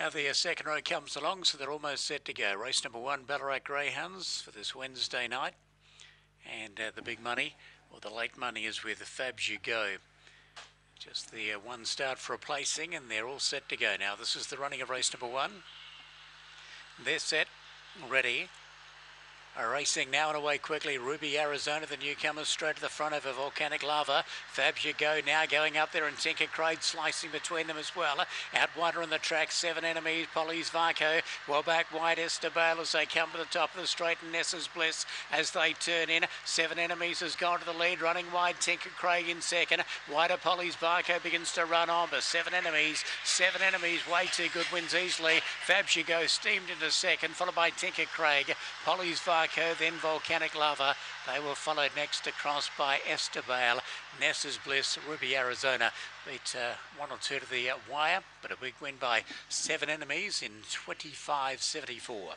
Now the second row comes along, so they're almost set to go. Race number one, Ballarat Greyhounds for this Wednesday night. And uh, the big money, or the late money, is with the Fabs You Go. Just the uh, one start for a placing, and they're all set to go now. This is the running of race number one. They're set, ready. Racing now and away quickly. Ruby, Arizona, the newcomers straight to the front over Volcanic Lava. Fab you go now going up there and Tinker Craig slicing between them as well. Out wider on the track, seven enemies. Polly's Varco well back wide Estabale as they come to the top of the straight and Nessa's Bliss as they turn in. Seven enemies has gone to the lead running wide. Tinker Craig in second. Wider Polly's Varco begins to run on but seven enemies. Seven enemies way too good wins easily. Fab you go steamed into second followed by Tinker Craig. Polly's Varco Then Volcanic Lava. They were followed next across by Estabale, Nessa's Bliss, Ruby, Arizona. Beat uh, one or two to the uh, wire, but a big win by seven enemies in 25.74.